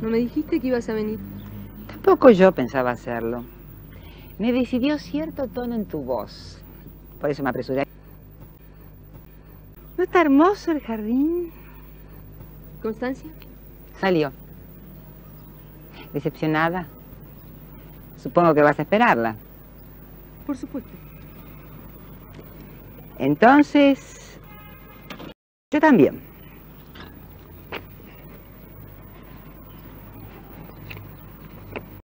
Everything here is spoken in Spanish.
¿No me dijiste que ibas a venir? Tampoco yo pensaba hacerlo. Me decidió cierto tono en tu voz. Por eso me apresuré. ¿No está hermoso el jardín? ¿Constancia? Salió. ¿Decepcionada? Supongo que vas a esperarla. Por supuesto. Entonces, yo también.